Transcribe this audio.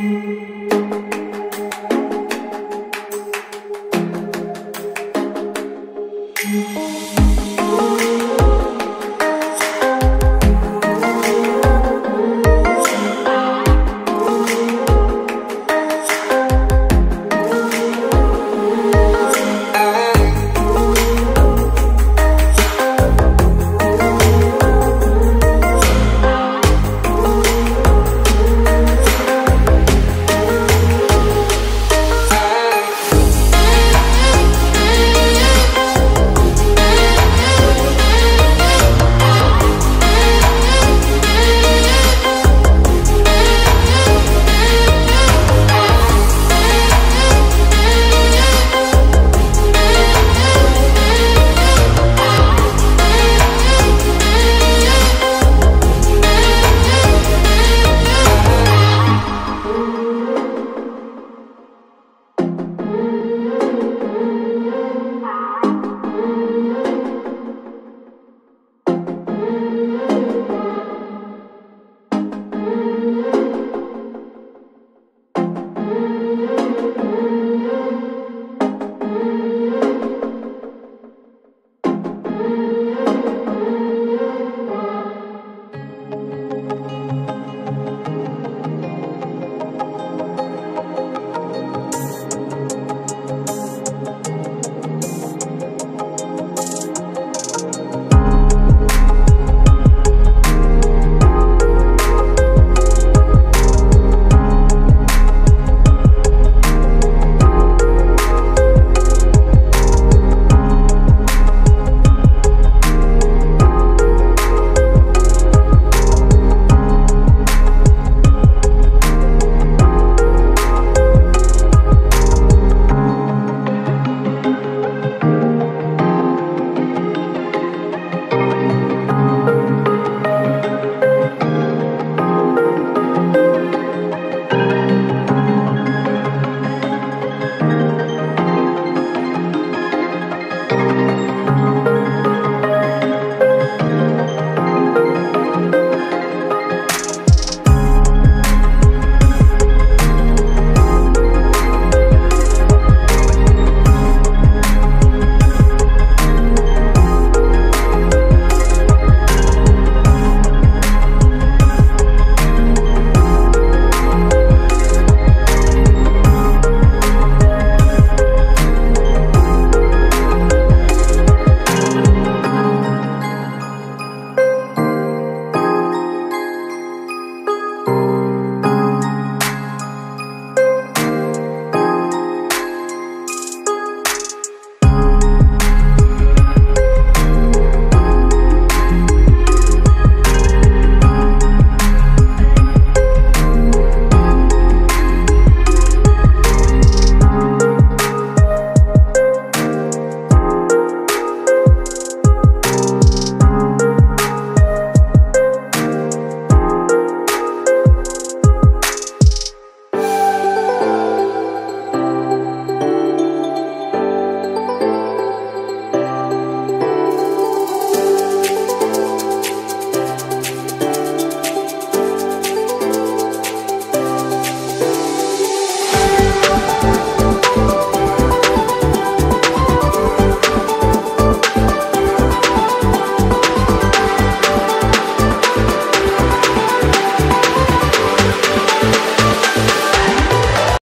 Música